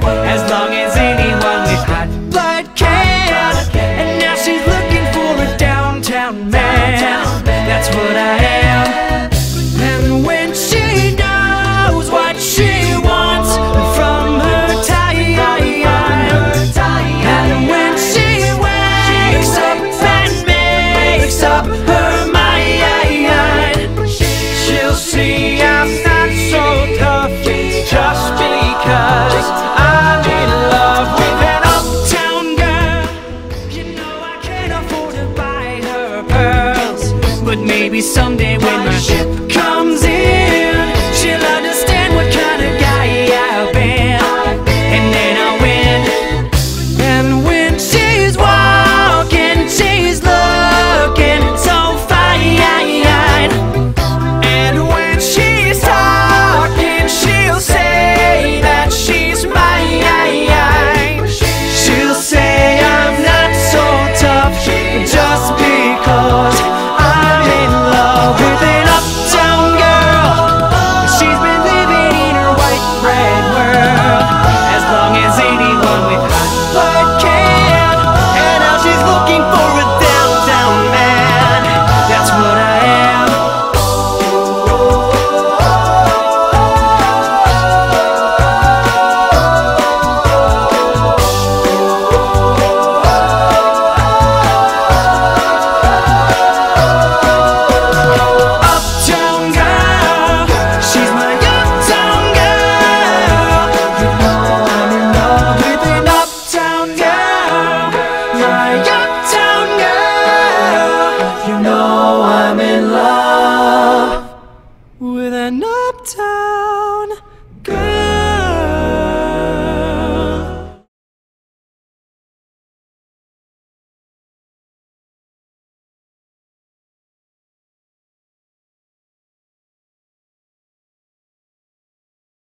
As long as anyone but maybe someday when my ship